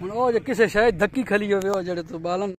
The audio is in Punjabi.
ਹੁਣ ਉਹ ਜੇ ਕਿਸੇ ਸ਼ਾਇਦ ਧੱਕੀ ਖਲੀ ਹੋਵੇ ਉਹ ਜਿਹੜੇ ਤੋਂ ਬਾਲਨ